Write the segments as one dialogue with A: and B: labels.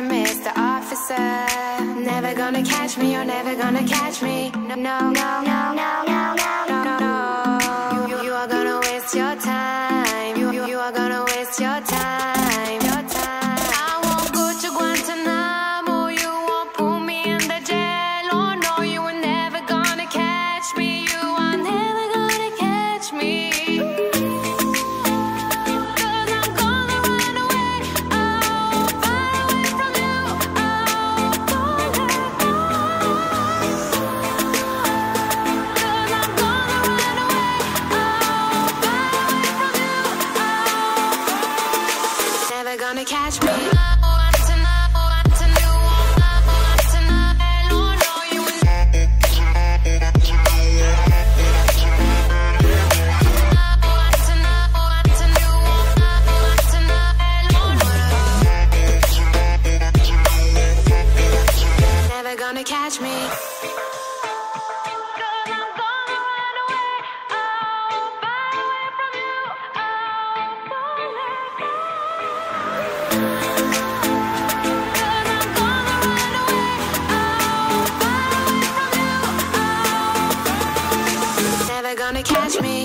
A: Mr. Oh, Officer, never gonna catch me, you're never gonna catch me. No, no, no, no, no, no. gonna catch me.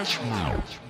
A: Cashmere.